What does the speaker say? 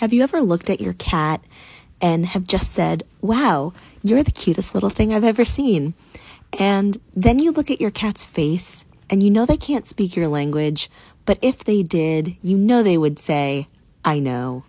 Have you ever looked at your cat and have just said, Wow, you're the cutest little thing I've ever seen? And then you look at your cat's face and you know they can't speak your language, but if they did, you know they would say, I know.